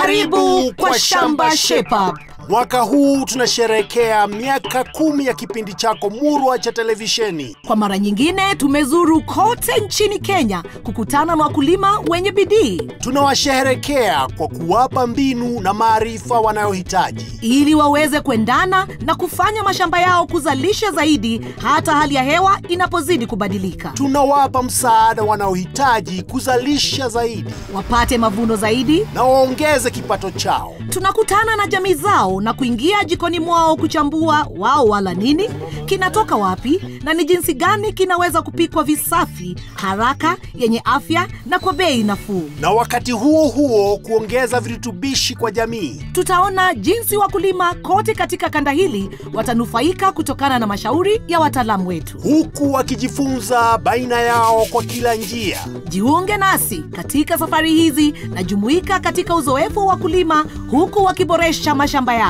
Karibu kwa Shamba Shape Up. Mwaka huu tunasherehekea miaka kumi ya kipindi chako murwa cha televisheni. Kwa mara nyingine tumezuru kote nchini Kenya kukutana na wakulima wenye bidii Tunawasherehekea kwa kuwapa mbinu na maarifa wanayohitaji. ili waweze kuendana na kufanya mashamba yao kuzalisha zaidi hata hali ya hewa inapozidi kubadilika. Tunawapa msaada wanaohitaji kuzalisha zaidi Wapate mavuno zaidi. na waongeze kipato chao. Tunakutana na jamii zao na kuingia jikoni mwao kuchambua wao wala nini, kinatoka wapi na ni jinsi gani kinaweza kupikwa visafi, haraka, yenye afya na kwa bei nafuu. na wakati huo huo kuongeza virutubishi kwa jamii. Tutaona jinsi wakulima kote katika kanda hili watanufaika kutokana na mashauri ya wataalamu wetu. huku wakijifunza baina yao kwa kila njia. Jiunge nasi katika safari hizi na jumuika katika uzoefu wa wakulima huku wakiboresha mashamba yao.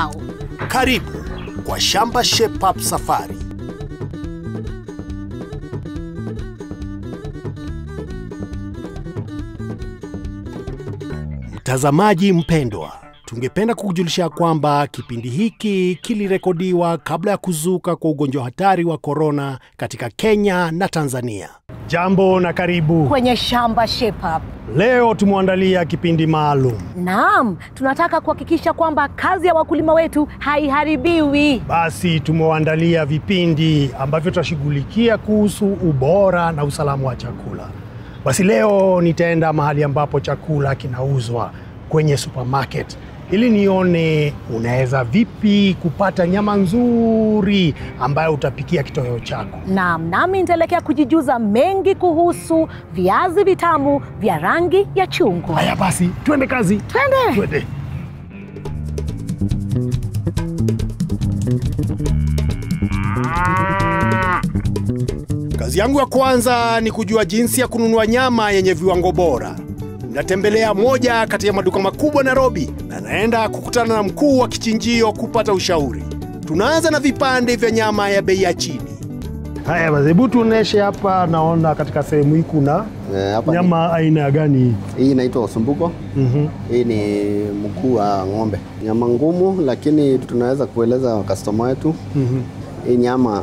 Karibu kwa Shamba Shape Up Safari. Mtazamaji mpendwa, tungependa kukujulisha kwamba kipindi hiki kilirekodiwa kabla ya kuzuka kwa ugonjwa hatari wa korona katika Kenya na Tanzania. Jambo na karibu. Kwenye Shamba Shape Up. Leo tumeandalia kipindi maalum. Naam, tunataka kuhakikisha kwamba kazi ya wakulima wetu haiharibiwi. Basi tumewaandalia vipindi ambavyo tutashughulikia kuhusu ubora na usalama wa chakula. Basi leo nitaenda mahali ambapo chakula kinauzwa kwenye supermarket ili nione unaweza vipi kupata nyama nzuri ambayo utapikia kitoweo chako. Naam, nami nitaelekea kujijuza mengi kuhusu viazi vitamu vya rangi ya chungu. Haya basi, twende kazi. Twende. Twende. Kazi yangu ya kwanza ni kujua jinsi ya kununua nyama yenye viwango bora. Natembelea moja kati ya maduka makubwa Nairobi na naenda kukutana na mkuu wa kichinjio kupata ushauri. Tunaanza na vipande vya nyama ya bei ya chini. Haya basi, hebu tuoneshe hapa. Naona katika sehemu hii kuna e, nyama ni- aina ya gani hii? hii inaitwa usumbuko. -hmm. Hii ni mguu wa ng'ombe, nyama ngumu, lakini tunaweza kueleza customer wetu mm -hmm. hii nyama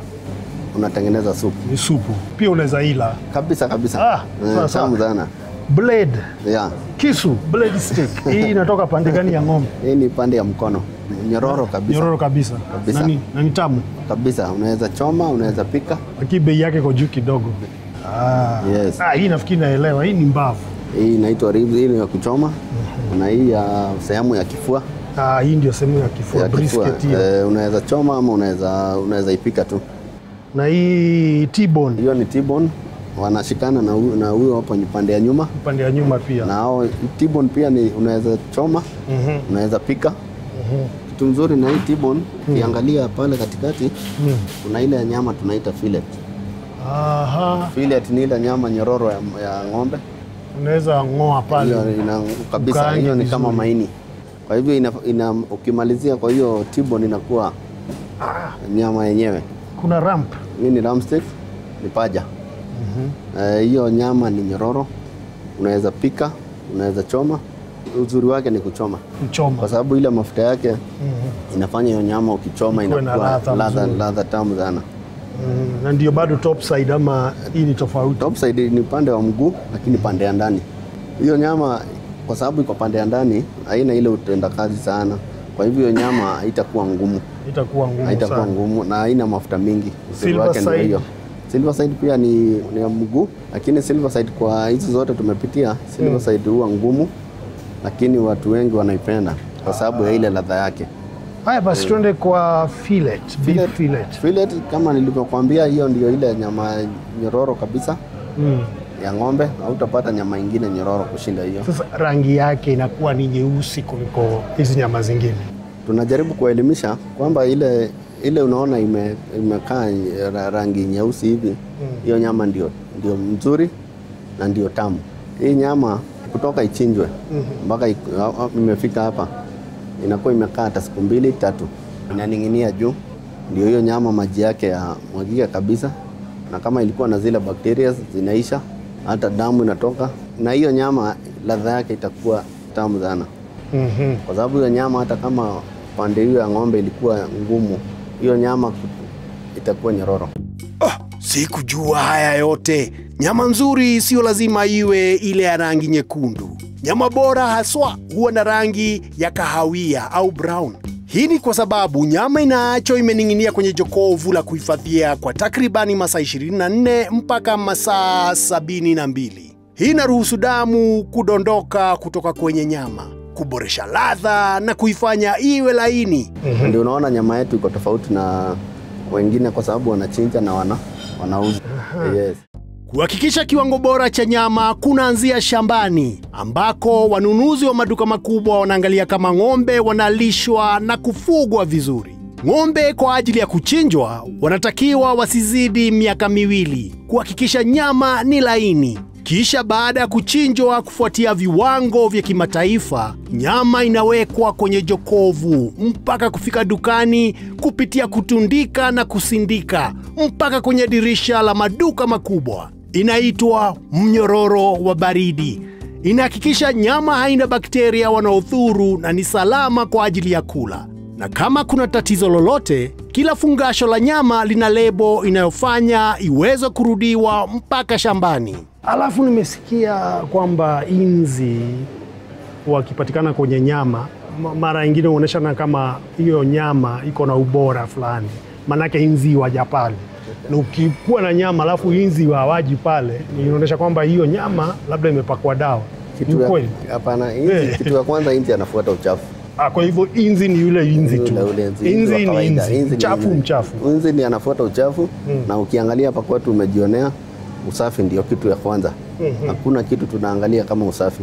unatengeneza supu Ni supu pia unaweza ila. kabisa kabisa. Ah, e, sawa, sawa. tamu sana Blade yeah. kisu, blade stick. Hii inatoka pande gani ya ng'ombe? Hii ni pande ya mkono, nyororo kabisa Nyororo kabisa. Kabisa. Na ni, na ni tamu, kabisa, unaweza choma, unaweza pika. lakini bei yake iko juu kidogo. Ah. Yes. Ah, hii nafikiri naelewa. Hii ni mbavu. Hii inaitwa ribs, hii ni ya kuchoma. na hii ya sehemu ya kifua Ah, hii ndio sehemu ya kifua, ya kifua. brisket hiyo. Eh, unaweza choma ama unaweza unaweza ipika tu. Na hii T-bone Hiyo ni T-bone, wanashikana na huyo na huyo hapo ni pande ya nyuma pande ya nyuma pia. na hao T-bone pia ni unaweza choma, mm -hmm. unaweza pika. mm -hmm. Kitu mzuri na hii tibon ukiangalia mm ukiangalia pale katikati Mm. kuna ile nyama tunaita fillet. Aha. Fillet ni ile nyama nyororo ya, ya ng'ombe. Unaweza ng'oa pale. Ina kabisa, hiyo ni kama maini. Kwa hivyo ina, ina, ukimalizia kwa hiyo tibon inakuwa ah, nyama yenyewe. Kuna ramp. Hii ni ramp steak, ni paja. Eh, hiyo nyama ni nyororo, unaweza pika, unaweza choma. Uzuri wake ni kuchoma, Mchoma. kwa sababu ile mafuta yake mm -hmm. inafanya hiyo nyama ukichoma inakuwa ladha ladha tamu sana. mm, Na ndio bado top side ama hii ni tofauti. Top side ni pande wa mguu, lakini pande ya ndani hiyo nyama, kwa sababu iko pande ya ndani, haina ile utendakazi sana. Kwa hivyo hiyo nyama haitakuwa ngumu, Itakuwa ngumu haitakuwa sana. ngumu na haina mafuta mingi. Uzuri Silver wake ndio side. hiyo. Silver side pia ni, ni ya mguu, lakini silver side kwa hizi zote tumepitia, silver side huwa ngumu, lakini watu wengi wanaipenda kwa sababu ya ile ladha yake. Haya basi tuende kwa fillet, beef fillet. Fillet kama nilivyokuambia, hiyo ndio ile nyama nyororo kabisa Mm. ya ng'ombe. Hautapata nyama ingine nyororo kushinda hiyo. Sasa rangi yake inakuwa ni nyeusi kuliko hizi nyama zingine. Tunajaribu kuelimisha kwamba ile ile unaona ime, imekaa ra- rangi nyeusi hivi, hiyo mm. nyama ndio, ndio mzuri na ndio tamu. Hii nyama kutoka ichinjwe mpaka mm a- imefika hapa inakuwa imekaa hata siku mbili tatu, inaning'inia juu, ndio hiyo nyama maji yake ya mwagika kabisa, na kama ilikuwa na zile bakteria zinaisha, hata damu inatoka, na hiyo nyama ladha yake itakuwa tamu sana. mm -hmm. kwa sababu hiyo nyama hata kama pande hiyo ya ng'ombe ilikuwa ngumu, hiyo nyama itakuwa nyororo. Oh, sikujua haya yote. Nyama nzuri siyo lazima iwe ile ya rangi nyekundu. Nyama bora haswa huwa na rangi ya kahawia au brown. Hii ni kwa sababu nyama inaachwa imening'inia kwenye jokovu la kuhifadhia kwa takribani masaa 24 mpaka masaa 72. Hii inaruhusu damu kudondoka kutoka kwenye nyama, kuboresha ladha na kuifanya iwe laini. mm -hmm. Ndio unaona nyama yetu iko tofauti na wengine, kwa sababu wanachinja na wana wanauza. Yes. Kuhakikisha kiwango bora cha nyama kunaanzia shambani, ambako wanunuzi wa maduka makubwa wanaangalia kama ng'ombe wanalishwa na kufugwa vizuri. Ng'ombe kwa ajili ya kuchinjwa wanatakiwa wasizidi miaka miwili, kuhakikisha nyama ni laini. Kisha baada ya kuchinjwa kufuatia viwango vya kimataifa, nyama inawekwa kwenye jokovu mpaka kufika dukani kupitia kutundika na kusindika mpaka kwenye dirisha la maduka makubwa. Inaitwa mnyororo wa baridi. Inahakikisha nyama haina bakteria wanaodhuru na ni salama kwa ajili ya kula. Na kama kuna tatizo lolote, kila fungasho la nyama lina lebo inayofanya iweze kurudiwa mpaka shambani. Alafu nimesikia kwamba inzi wakipatikana kwenye nyama mara nyingine huoneshana kama hiyo nyama iko na ubora fulani, maanake inzi waja pale, na ukikuwa na nyama alafu inzi hawaji pale, inaonyesha kwamba hiyo nyama labda imepakwa dawa. Kitu kweli? ya, hapana, inzi, Eh. kitu ya kwanza inzi anafuata uchafu. Ah, kwa hivyo inzi ni yule inzi tu, Ule- ule inzi- inzi wa ni inzi, Inzi chafu inzi. mchafu. Inzi ni anafuata uchafu na ukiangalia hapa kwetu umejionea usafi ndio kitu ya kwanza. Hakuna kitu tunaangalia kama usafi.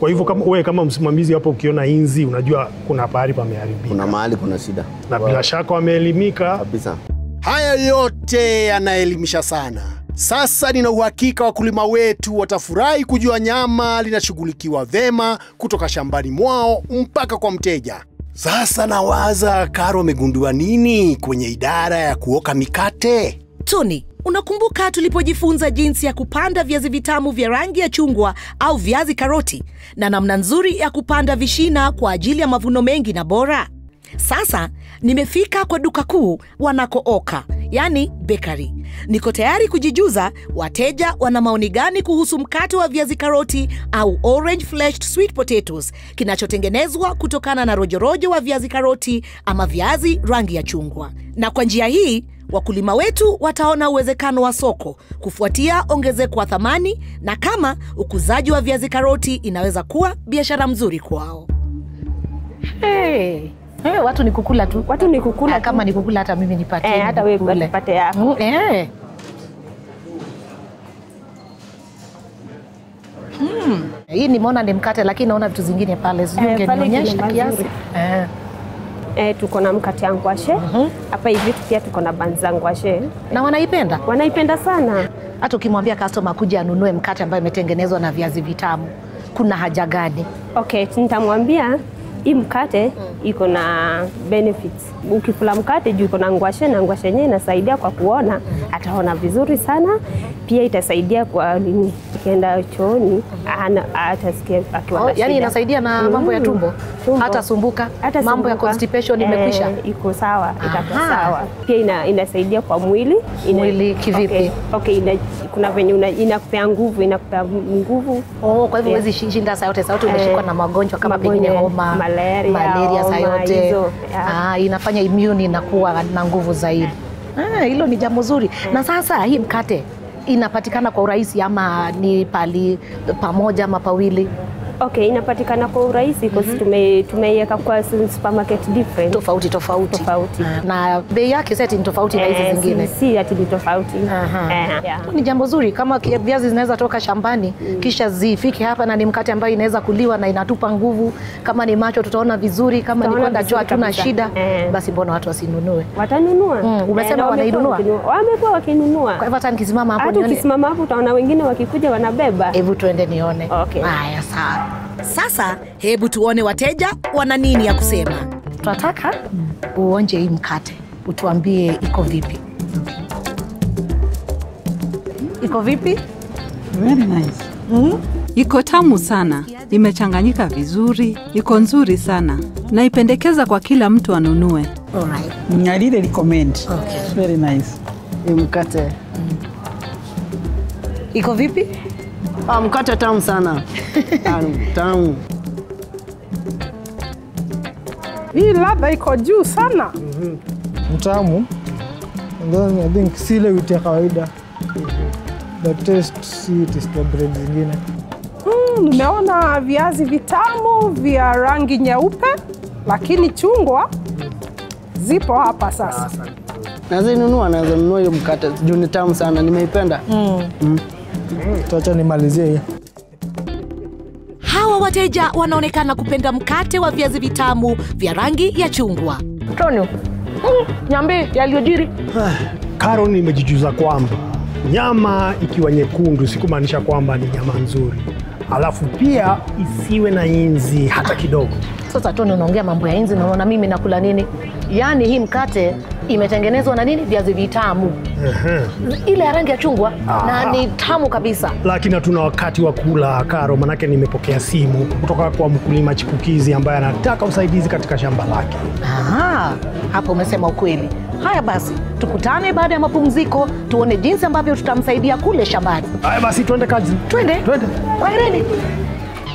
Kwa hivyo kama wewe kama msimamizi hapo ukiona inzi unajua kuna pahali pameharibika, Kuna mahali kuna shida na bila shaka wameelimika. kabisa. Haya yote yanaelimisha sana. Sasa nina uhakika wakulima wetu watafurahi kujua nyama linashughulikiwa vema kutoka shambani mwao mpaka kwa mteja. Sasa nawaza Karo amegundua nini kwenye idara ya kuoka mikate? Tony, unakumbuka tulipojifunza jinsi ya kupanda viazi vitamu vya rangi ya chungwa au viazi karoti na namna nzuri ya kupanda vishina kwa ajili ya mavuno mengi na bora? Sasa nimefika kwa duka kuu wanakooka, yani bakery. Niko tayari kujijuza wateja wana maoni gani kuhusu mkate wa viazi karoti au orange fleshed sweet potatoes kinachotengenezwa kutokana na rojorojo wa viazi karoti ama viazi rangi ya chungwa. Na kwa njia hii wakulima wetu wataona uwezekano wa soko kufuatia ongezeko wa thamani na kama ukuzaji wa viazi karoti inaweza kuwa biashara mzuri kwao. Hey. Hey, watu ni kukula tu Watu ni kukula ha, kama ni kukula hata mimi nipate, eh, hata wewe nipate yako. Mm, eh. Mm. Hii nimeona ni mkate lakini naona vitu zingine pale sijui Eh, ungenionyesha kiasi. Eh. Eh, tuko na mkate wa ngwashe hapa hivi, pia tuko na banzi za ngwashe, Na wanaipenda wanaipenda sana. hata ukimwambia customer kuja anunue mkate ambayo imetengenezwa na viazi vitamu, kuna haja gani? Okay, nitamwambia hii mkate iko na benefits. Ukikula mkate juu iko na ngwashe, na ngwashe yenyewe inasaidia kwa kuona, ataona vizuri sana. Pia itasaidia kwa nini, ukienda chooni ana- atasikia akiwa Oh, yani inasaidia na mambo ya Mm, tumbo, hata sumbuka, Hata mambo ya constipation constipation Eh, imekwisha. iko sawa, itakuwa sawa. Pia ina, inasaidia kwa mwili ina, Mwili kivipi? Okay, okay ina, kuna venye inakupea nguvu, inakupea nguvu Oh, kwa hivyo Yeah. huwezi shi- shinda saa yote, saa yote umeshikwa Eh, na magonjwa kama pengine homa, malaria, malaria saa yote. yeah. Ah, inafanya immune inakuwa na nguvu zaidi. Ah, hilo ni jambo zuri. Na sasa hii mkate inapatikana kwa urahisi ama ni pali pamoja ama pawili Okay, inapatikana kwa urahisi kwa -hmm. tume tumeiweka kwa supermarket different. tofauti tofauti, Tofauti. Uh, na bei yake seti ni tofauti na hizi Eh, zingine. si, si ati ni tofauti. Uh -huh. Eh, yeah. Ni jambo zuri kama viazi zinaweza toka shambani mm. kisha zifike hapa, na ni mkate ambayo inaweza kuliwa na inatupa nguvu. Kama ni macho tutaona vizuri, kama ni kwenda jua hatuna shida, Eh. basi mbona watu wasinunue? Watanunua. Mm, umesema Eh, na wamekuwa wanainunua? Wamekuwa wakinunua. Kwa hivyo hata nikisimama hapo Hata nione, ukisimama hapo utaona wengine wakikuja wanabeba. hebu tuende nione. Okay. Haya, sawa. Sasa hebu tuone wateja wana nini ya kusema. Tunataka uonje hii mkate, utuambie iko vipi. Iko vipi? Very nice. Iko tamu sana, imechanganyika vizuri, iko nzuri sana. Naipendekeza kwa kila mtu anunue. Alright. I really recommend. Okay. It's very nice. Hii mkate Iko vipi? Ah, mkate tamu sana tamu, tamu. Hii ladha iko juu sana. mtamu and then I think si ile witi ya kawaida the taste si taste ya bread zingine Mm, nimeona viazi vitamu vya rangi nyeupe, lakini chungwa zipo hapa sasa. Naweza inunua, naweza nunua hiyo mkate juu ni tamu sana, nimeipenda. Tuacha nimalizie hiyo. Hawa wateja wanaonekana kupenda mkate wa viazi vitamu vya rangi ya chungwa. Tonyo, mm, niambie yaliyojiri. Karo, nimejijuza kwamba nyama ikiwa nyekundu sikumaanisha kwamba ni nyama nzuri, alafu pia isiwe na inzi hata kidogo. Sasa Tony, unaongea mambo ya inzi, naona mimi nakula nini? Yaani hii mkate imetengenezwa na nini? Viazi vitamu, ile ya rangi ya chungwa, na ni tamu kabisa. Lakini hatuna wakati wa kula Karo, manake nimepokea simu kutoka kwa mkulima chipukizi ambaye anataka usaidizi katika shamba lake. Aha, hapo umesema ukweli. Haya basi, tukutane baada ya mapumziko, tuone jinsi ambavyo tutamsaidia kule shambani. Haya basi, twende kazi. Twende, Twende. kwaherini.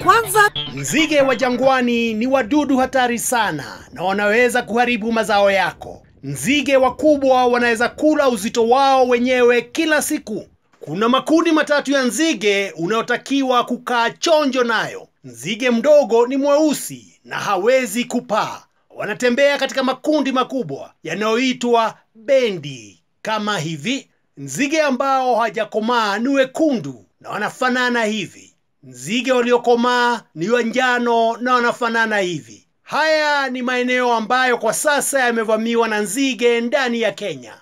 Kwanza Nzige wa jangwani ni wadudu hatari sana na wanaweza kuharibu mazao yako. Nzige wakubwa wanaweza kula uzito wao wenyewe kila siku. Kuna makundi matatu ya nzige unayotakiwa kukaa chonjo nayo. Nzige mdogo ni mweusi na hawezi kupaa. Wanatembea katika makundi makubwa yanayoitwa bendi, kama hivi. Nzige ambao hawajakomaa ni wekundu na wanafanana hivi. Nzige waliokomaa ni wa njano na wanafanana hivi. Haya ni maeneo ambayo kwa sasa yamevamiwa na nzige ndani ya Kenya.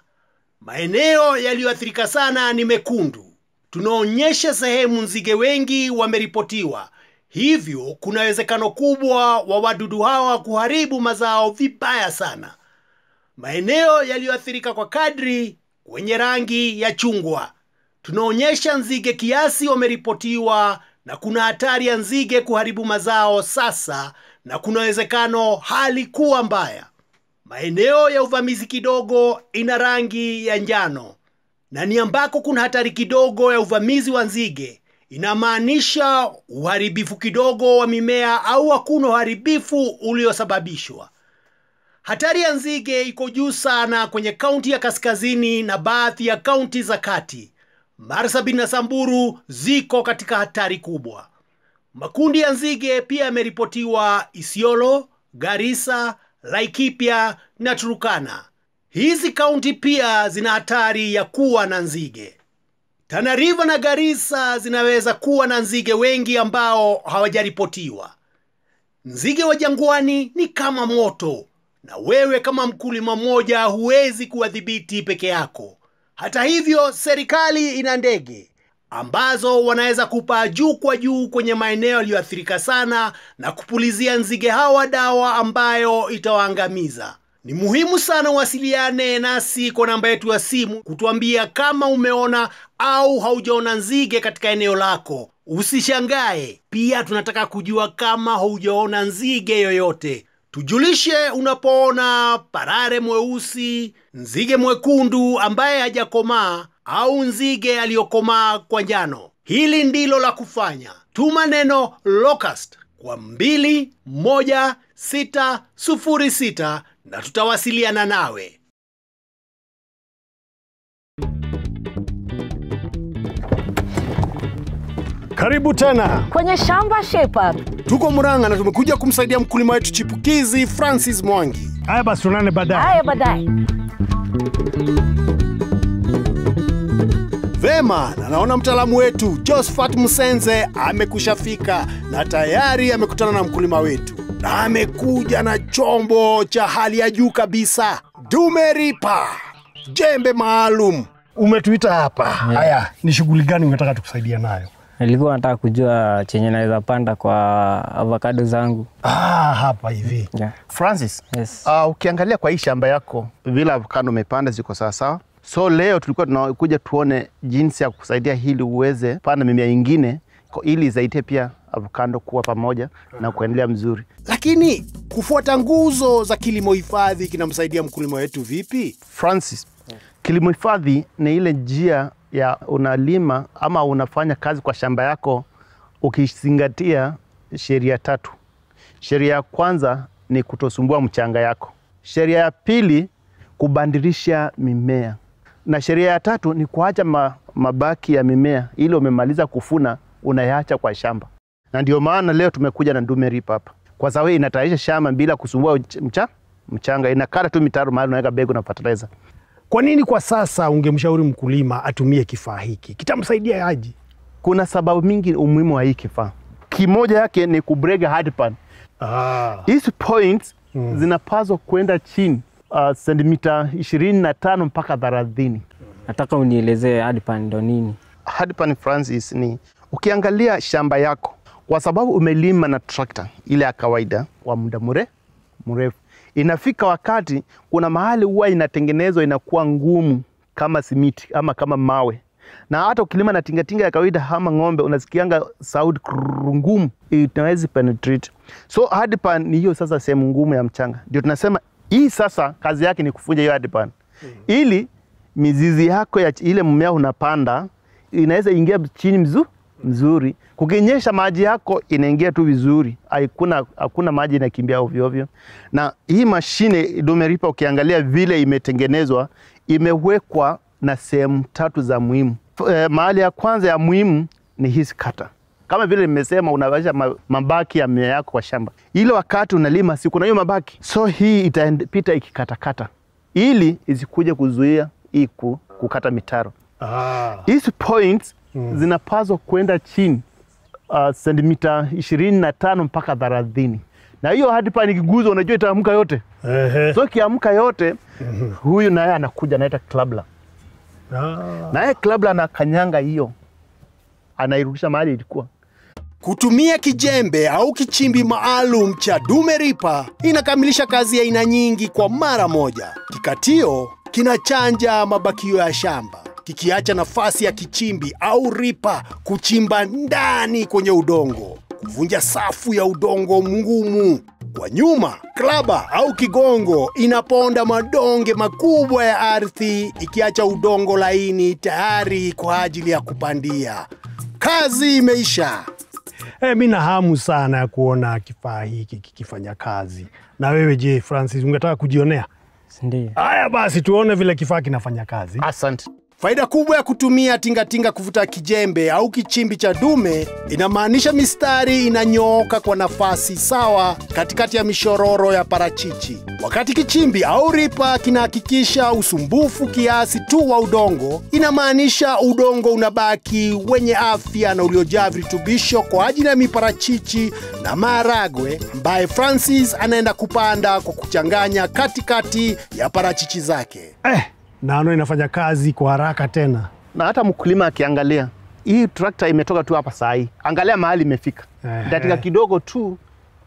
Maeneo yaliyoathirika sana ni mekundu. Tunaonyesha sehemu nzige wengi wameripotiwa, hivyo kuna uwezekano kubwa wa wadudu hawa kuharibu mazao vibaya sana. Maeneo yaliyoathirika kwa kadri kwenye rangi ya chungwa, tunaonyesha nzige kiasi wameripotiwa na kuna hatari ya nzige kuharibu mazao sasa, na kuna uwezekano hali kuwa mbaya. Maeneo ya uvamizi kidogo ina rangi ya njano na ni ambako kuna hatari kidogo ya uvamizi wa nzige. Inamaanisha uharibifu kidogo wa mimea au hakuna uharibifu uliosababishwa. Hatari ya nzige iko juu sana kwenye kaunti ya kaskazini na baadhi ya kaunti za kati. Marsabit na Samburu ziko katika hatari kubwa. Makundi ya nzige pia yameripotiwa Isiolo, Garissa, Laikipia na Turukana. Hizi kaunti pia zina hatari ya kuwa na nzige. Tana River na Garissa zinaweza kuwa na nzige wengi ambao hawajaripotiwa. Nzige wa jangwani ni kama moto, na wewe kama mkulima mmoja huwezi kuwadhibiti peke yako. Hata hivyo, serikali ina ndege ambazo wanaweza kupaa juu kwa juu kwenye maeneo yaliyoathirika sana na kupulizia nzige hawa dawa ambayo itawaangamiza. Ni muhimu sana uwasiliane nasi kwa namba yetu ya simu kutuambia kama umeona au haujaona nzige katika eneo lako. Usishangae, pia tunataka kujua kama haujaona nzige yoyote. Tujulishe unapoona parare mweusi, nzige mwekundu ambaye hajakomaa au nzige aliyokomaa kwa njano. Hili ndilo la kufanya. Tuma neno locust kwa 21606 na tutawasiliana nawe. Karibu tena. Kwenye shamba Shepherd. Tuko Murang'a na tumekuja kumsaidia mkulima wetu chipukizi Francis Mwangi. Haya basi, tunane baadaye. Haya, baadaye. Vema, na naona mtaalamu wetu Josephat Msenze amekushafika na tayari amekutana na mkulima wetu na amekuja na chombo cha hali ya juu kabisa, Dume Ripa, jembe maalum. Umetuita hapa. yeah. Haya, ni shughuli gani unataka tukusaidia nayo? Nilikuwa nataka kujua chenye naweza panda kwa avocado zangu. Ah, hapa hivi. Yeah. Francis, Yes. uh, ukiangalia kwa hii shamba yako vile avocado umepanda ziko sawasawa. So leo tulikuwa tunakuja tuone jinsi ya kusaidia hili uweze panda mimea ingine ili zaite pia avocado kuwa pamoja na kuendelea mzuri. Lakini kufuata nguzo za kilimo hifadhi kinamsaidia mkulima wetu vipi? Francis, kilimo hifadhi ni ile njia ya unalima ama unafanya kazi kwa shamba yako ukizingatia sheria tatu. Sheria ya kwanza ni kutosumbua mchanga yako. Sheria ya pili kubandirisha mimea, na sheria ya tatu ni kuacha ma, mabaki ya mimea ili umemaliza kufuna unayaacha kwa shamba. Na ndio maana leo tumekuja na Ndume rip hapa, kwa sababu inatayarisha shamba bila kusumbua mcha, mchanga, inakata tu mitaro mahali unaweka begu na fertilizer. Kwa nini kwa sasa ungemshauri mkulima atumie kifaa hiki? Kitamsaidia aje? Kuna sababu mingi umuhimu wa hii kifaa. Kimoja yake ni kubrega hard pan. Ah. Hizi points mm. zinapaswa kwenda chini uh, sentimita ishirini na tano mpaka thelathini. Nataka unielezee hardpan ndo nini? Hardpan Francis ni ukiangalia shamba yako, kwa sababu umelima na trakta ile ya kawaida kwa muda mure mrefu, inafika wakati kuna mahali huwa inatengenezwa inakuwa ngumu kama simiti ama kama mawe, na hata ukilima na tingatinga ya kawaida ama ng'ombe unasikianga sauti ngumu, inawezi penetrate. So hardpan ni hiyo sasa sehemu ngumu ya mchanga, ndio tunasema hii sasa kazi yake ni kufunja hiyo hardpan ili mizizi yako ya ile mmea unapanda inaweza ingia chini mzu, mzuri. Kukinyesha maji yako inaingia tu vizuri, hakuna hakuna maji inakimbia ovyo ovyo. Na hii mashine Dume ripa, ukiangalia vile imetengenezwa, imewekwa na sehemu tatu za muhimu. E, mahali ya kwanza ya muhimu ni hizi kata kama vile nimesema, unawasha mabaki ya mimea yako kwa shamba, ile wakati unalima si kuna hiyo mabaki, so hii itapita ikikatakata, ili isikuje kuzuia hii ku- kukata mitaro. Ah. Hizi points mm. zinapaswa kwenda chini uh, sentimita ishirini na tano mpaka thelathini na hiyo hadi pale nikiguza, unajua itaamka yote. Ehe. So kiamka yote, huyu naye anakuja anaita klabla, Ah. naye klabla anakanyanga hiyo, anairudisha mahali ilikuwa. Kutumia kijembe au kichimbi maalum cha Dume ripa inakamilisha kazi ya aina nyingi kwa mara moja. Kikatio kinachanja mabakio ya shamba kikiacha nafasi ya kichimbi au ripa kuchimba ndani kwenye udongo, kuvunja safu ya udongo mgumu. Kwa nyuma, klaba au kigongo inaponda madonge makubwa ya ardhi ikiacha udongo laini tayari kwa ajili ya kupandia. Kazi imeisha. Eh, mi na hamu sana ya kuona kifaa hiki kikifanya kazi. Na wewe je, Francis, ungetaka kujionea? Ndio. Haya basi, tuone vile kifaa kinafanya kazi. Asante. Faida kubwa ya kutumia tingatinga kuvuta kijembe au kichimbi cha Dume inamaanisha mistari inanyooka kwa nafasi sawa katikati ya mishororo ya parachichi, wakati kichimbi au ripa kinahakikisha usumbufu kiasi tu wa udongo, inamaanisha udongo unabaki wenye afya na uliojaa virutubisho kwa ajili ya miparachichi na maharagwe ambaye Francis anaenda kupanda kwa kuchanganya katikati ya parachichi zake. Eh, nano inafanya kazi kwa haraka tena. na hata mkulima akiangalia hii trakta imetoka tu hapa saa hii, angalia mahali imefika, Ehe. dakika kidogo tu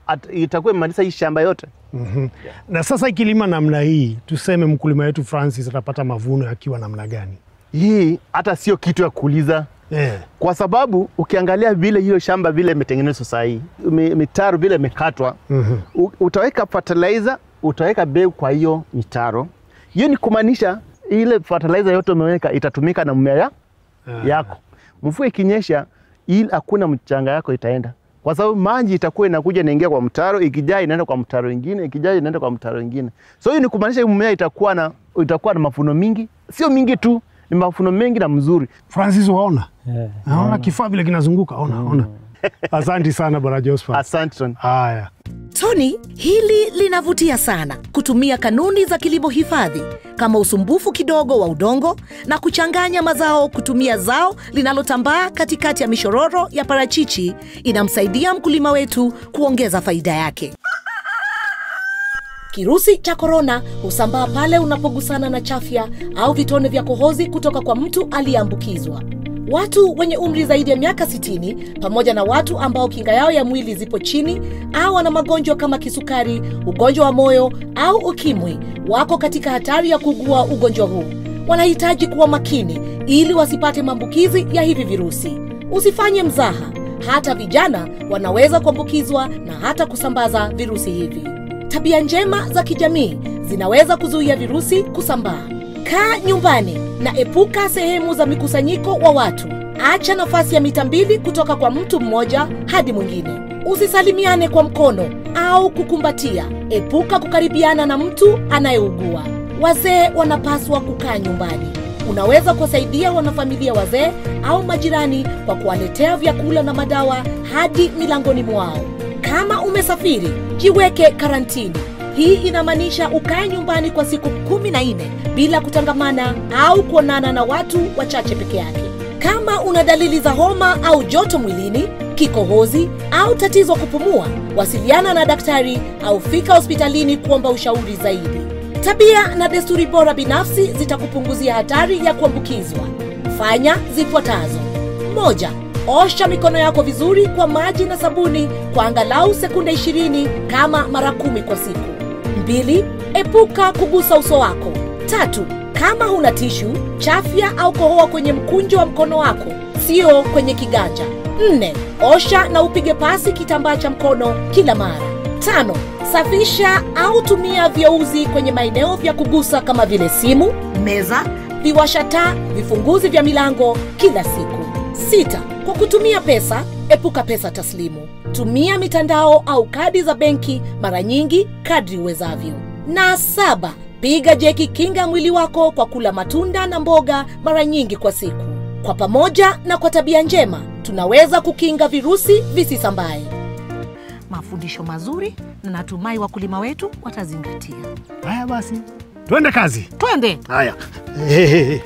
at, itakuwa imemaliza hii shamba yote. mm -hmm. yeah. Na sasa ikilima namna hii, tuseme mkulima wetu Francis atapata mavuno yakiwa namna gani? Hii hata sio kitu ya kuuliza yeah. kwa sababu ukiangalia vile hiyo shamba vile imetengenezwa saa hii, mi- mitaro vile imekatwa, mm -hmm. utaweka fertilizer, utaweka mbegu kwa hiyo mitaro. Hiyo ni kumaanisha ile fertilizer yote umeweka itatumika na mmea ya- yako. Mvua ikinyesha, ili hakuna mchanga yako itaenda, kwa sababu maji itakuwa inakuja inaingia kwa mtaro, ikijaa inaenda kwa mtaro mwingine, ikijaa inaenda kwa mtaro mwingine. So hiyo ni kumaanisha mmea itakuwa na itakuwa na mavuno mingi, sio mingi tu, ni mavuno mengi na mzuri. Francis, waona Yeah. naona kifaa vile kinazunguka, ona ona. Asante sana bwana Josephat. Asante sana. Haya. Tony, hili linavutia sana kutumia kanuni za kilimo hifadhi kama usumbufu kidogo wa udongo na kuchanganya mazao kutumia zao linalotambaa katikati ya mishororo ya parachichi inamsaidia mkulima wetu kuongeza faida yake. Kirusi cha korona husambaa pale unapogusana na chafya au vitone vya kohozi kutoka kwa mtu aliyeambukizwa. Watu wenye umri zaidi ya miaka 60 pamoja na watu ambao kinga yao ya mwili zipo chini au wana magonjwa kama kisukari, ugonjwa wa moyo au ukimwi wako katika hatari ya kuugua ugonjwa huu. Wanahitaji kuwa makini ili wasipate maambukizi ya hivi virusi. Usifanye mzaha hata vijana wanaweza kuambukizwa na hata kusambaza virusi hivi. Tabia njema za kijamii zinaweza kuzuia virusi kusambaa. Kaa nyumbani na epuka sehemu za mikusanyiko wa watu. Acha nafasi ya mita mbili kutoka kwa mtu mmoja hadi mwingine. Usisalimiane kwa mkono au kukumbatia. Epuka kukaribiana na mtu anayeugua. Wazee wanapaswa kukaa nyumbani. Unaweza kuwasaidia wanafamilia wazee au majirani kwa kuwaletea vyakula na madawa hadi milangoni mwao. Kama umesafiri, jiweke karantini. Hii inamaanisha ukae nyumbani kwa siku kumi na nne bila kutangamana au kuonana na watu wachache peke yake. Kama una dalili za homa au joto mwilini, kikohozi au tatizo kupumua, wasiliana na daktari au fika hospitalini kuomba ushauri zaidi. Tabia na desturi bora binafsi zitakupunguzia hatari ya kuambukizwa. Fanya zifuatazo: moja, osha mikono yako vizuri kwa maji na sabuni kwa angalau sekunde 20 kama mara kumi kwa siku. Mbili, epuka kugusa uso wako. Tatu, kama huna tishu, chafya au kohoa kwenye mkunjo wa mkono wako, sio kwenye kiganja. Nne, osha na upige pasi kitambaa cha mkono kila mara. Tano, safisha au tumia vyeuzi kwenye maeneo vya kugusa kama vile simu, meza, viwasha taa, vifunguzi vya milango kila siku. Sita, kwa kutumia pesa, epuka pesa taslimu. Tumia mitandao au kadi za benki mara nyingi kadri uwezavyo. Na saba, piga jeki kinga mwili wako kwa kula matunda na mboga mara nyingi kwa siku. Kwa pamoja na kwa tabia njema, tunaweza kukinga virusi visisambae. Mafundisho mazuri na natumai wakulima wetu watazingatia. Haya basi, twende kazi. Twende. Haya.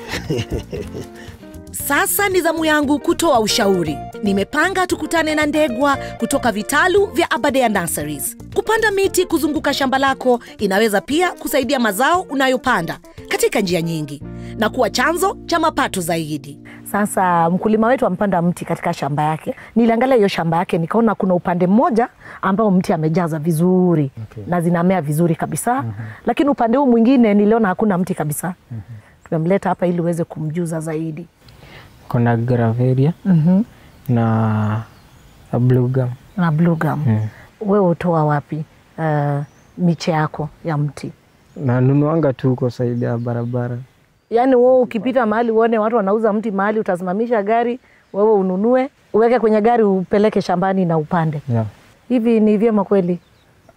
Sasa ni zamu yangu kutoa ushauri. Nimepanga tukutane na Ndegwa kutoka vitalu vya Aberdare Nurseries. Kupanda miti kuzunguka shamba lako inaweza pia kusaidia mazao unayopanda katika njia nyingi na kuwa chanzo cha mapato zaidi. Sasa mkulima wetu ampanda mti katika shamba yake. Niliangalia hiyo shamba yake nikaona kuna upande mmoja ambao mti amejaza vizuri Okay. na zinamea vizuri kabisa mm -hmm. lakini upande huu mwingine niliona hakuna mti kabisa. mm -hmm. Tumemleta hapa ili uweze kumjuza zaidi. Kuna graveria mm -hmm. na blue gum. Na blue gum. Mm. Wewe utoa wapi uh, miche yako ya mti? nanunuanga tu kwa saidi ya barabara Yaani wewe ukipita mahali uone watu wanauza mti mahali, utasimamisha gari wewe ununue, uweke kwenye gari, upeleke shambani na upande. Yeah. Hivi ni vyema kweli?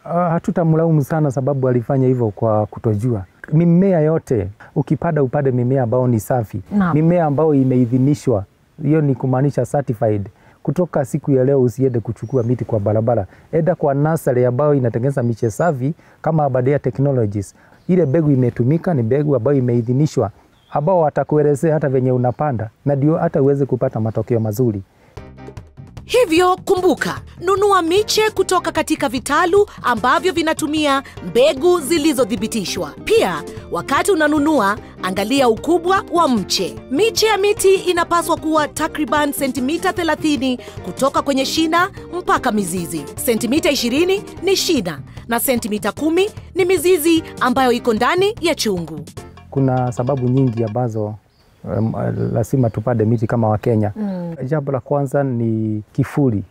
Uh, hatutamlaumu sana sababu alifanya hivyo kwa kutojua. Mimea yote ukipanda upande mimea ambayo ni safi, Naam. mimea ambayo imeidhinishwa, hiyo ni kumaanisha certified. Kutoka siku ya leo usiende kuchukua miti kwa barabara, enda kwa nursery ambayo inatengeneza miche safi kama Abadea Technologies. Ile mbegu imetumika ni mbegu ambayo imeidhinishwa, ambao watakuelezea hata venye unapanda, na ndio hata uweze kupata matokeo mazuri. Hivyo kumbuka, nunua miche kutoka katika vitalu ambavyo vinatumia mbegu zilizothibitishwa. Pia wakati unanunua, angalia ukubwa wa mche. Miche ya miti inapaswa kuwa takriban sentimita 30 kutoka kwenye shina mpaka mizizi. Sentimita 20 ni shina na sentimita 10 ni mizizi ambayo iko ndani ya chungu. Kuna sababu nyingi ambazo lazima tupande miti kama Wakenya. Mm. Jambo la kwanza ni kifuli.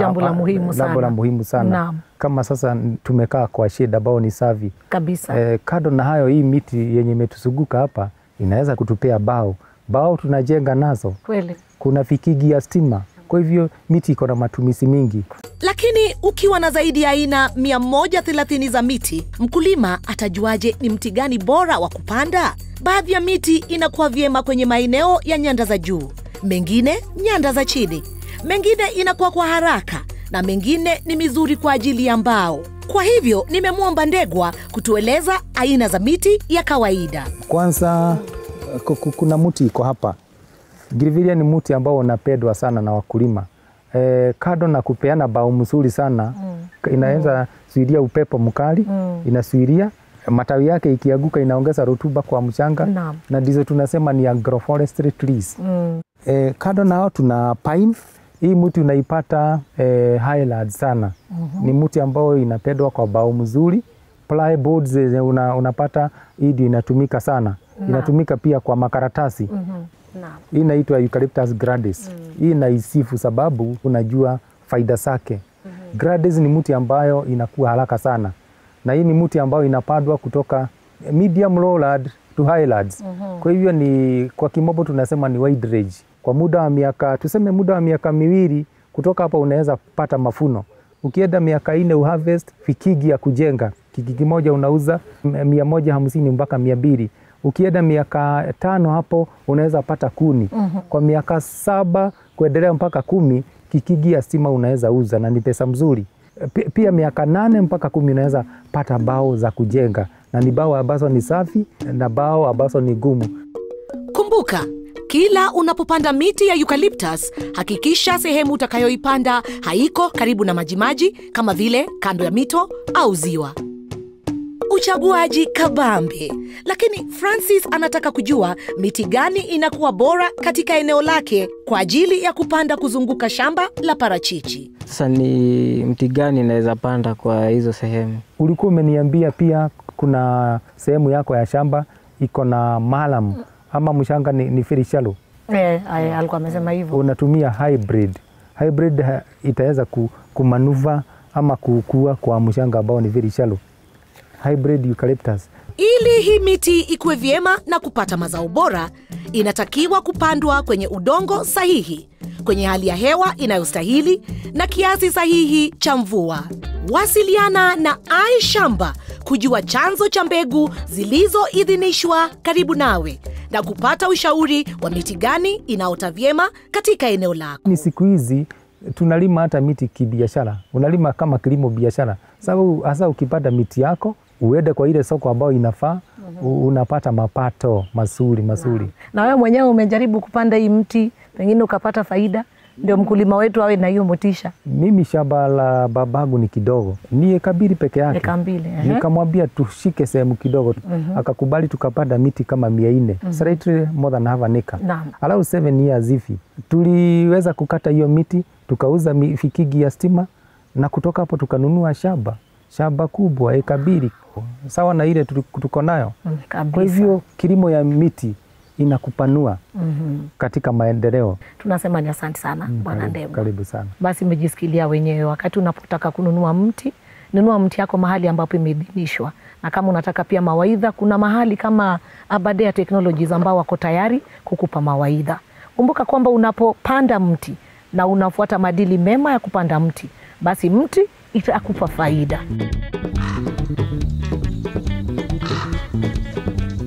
Jambo la muhimu sana, Jambo sana. la muhimu sana. Naam. Kama sasa tumekaa kwa shida ambao ni safi Kabisa. eh, kado na hayo, hii miti yenye imetuzunguka hapa inaweza kutupea bao bao, tunajenga nazo. Kweli. Kuna fikigi ya stima, kwa hivyo miti iko na matumizi mingi. Lakini ukiwa na zaidi ya aina 130 za miti, mkulima atajuaje ni mti gani bora wa kupanda? Baadhi ya miti inakuwa vyema kwenye maeneo ya nyanda za juu, mengine nyanda za chini, mengine inakuwa kwa haraka na mengine ni mizuri kwa ajili ya mbao. Kwa hivyo nimemwomba Ndegwa kutueleza aina za miti ya kawaida. Kwanza ku- ku- kuna muti iko hapa Grevillea ni muti ambao unapendwa sana na wakulima e, kado na kupeana bao mzuri sana mm. inaweza mm. suiria upepo mkali Mm. inasuilia matawi yake ikianguka inaongeza rutuba kwa mchanga na, na ndizo tunasema ni agroforestry trees. Mm. E, kado nao tuna pine. Hii mti unaipata e, highland sana mm -hmm. ni mti ambao inapendwa kwa bao mzuri. plyboards una, unapata hii ndio inatumika sana na. inatumika pia kwa makaratasi mm -hmm. na. Hii inaitwa Eucalyptus grandis. Hii naisifu sababu unajua faida zake. mm -hmm. Grandis ni mti ambayo inakuwa haraka sana, na hii ni mti ambayo inapandwa kutoka medium lowland to highlands. Kwa hivyo ni kwa kimombo tunasema ni wide range. Kwa muda wa miaka tuseme muda wa miaka miwili kutoka hapa unaweza pata mafuno. Ukienda miaka ine uharvest fikigi ya kujenga kigi kimoja unauza mia moja hamsini mpaka mia mbili ukienda miaka tano hapo unaweza pata kuni mm -hmm. kwa miaka saba kuendelea mpaka kumi kikigi ya stima unaweza uza na ni pesa mzuri pia miaka nane mpaka kumi unaweza pata bao za kujenga na ni bao ambazo ni safi na bao ambazo ni gumu Kumbuka, kila unapopanda miti ya eucalyptus, hakikisha sehemu utakayoipanda haiko karibu na majimaji kama vile kando ya mito au ziwa. Uchaguaji kabambe. Lakini Francis anataka kujua miti gani inakuwa bora katika eneo lake kwa ajili ya kupanda kuzunguka shamba la parachichi. Sasa ni mti gani inaweza panda kwa hizo sehemu? ulikuwa umeniambia pia kuna sehemu yako ya shamba iko na malam ama mshanga ni, ni firishalo. shallow Eh, eh, alikuwa amesema hivyo. unatumia hybrid. Hybrid itaweza kumanuva ama kukua kwa mshanga ambao ni very shallow. Hybrid eucalyptus. Ili hii miti ikuwe vyema na kupata mazao bora, inatakiwa kupandwa kwenye udongo sahihi, kwenye hali ya hewa inayostahili na kiasi sahihi cha mvua. Wasiliana na Ai Shamba kujua chanzo cha mbegu zilizoidhinishwa karibu nawe na kupata ushauri wa miti gani inaota vyema katika eneo lako. Ni siku hizi tunalima hata miti kibiashara, unalima kama kilimo biashara, sababu hasa ukipata miti yako uende kwa ile soko ambayo inafaa, u- unapata mapato mazuri mazuri. Na wewe mwenyewe umejaribu kupanda hii mti, pengine ukapata faida, ndio mkulima wetu awe na hiyo motisha. Mimi shamba la babangu ni kidogo, ni eka mbili peke yake. Eka mbili. Nikamwambia tushike sehemu kidogo, Mhm. akakubali, tukapanda miti kama mia nne Mhm. slightly more than half an acre. alafu seven years hivi tuliweza kukata hiyo miti, tukauza mifikigi ya stima, na kutoka hapo tukanunua shamba shamba kubwa eka mbili sawa na ile tuko nayo. Mm, kabisa. Kwa hivyo kilimo ya miti inakupanua mm -hmm. katika maendeleo. Tunasema ni asante sana Bwana Karibu, Ndembo. karibu sana. Basi umejisikilia wenyewe, wakati unapotaka kununua mti, nunua mti yako mahali ambapo imeidhinishwa, na kama unataka pia mawaidha, kuna mahali kama Abadea Technologies ambao wako tayari kukupa mawaidha. Kumbuka kwamba unapopanda mti na unafuata maadili mema ya kupanda mti, basi mti itakupa faida.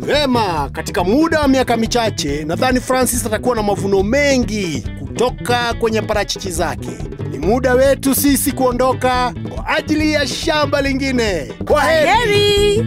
Vema, katika muda wa miaka michache nadhani Francis atakuwa na mavuno mengi kutoka kwenye parachichi zake. Ni muda wetu sisi kuondoka kwa ajili ya shamba lingine. Kwa heri.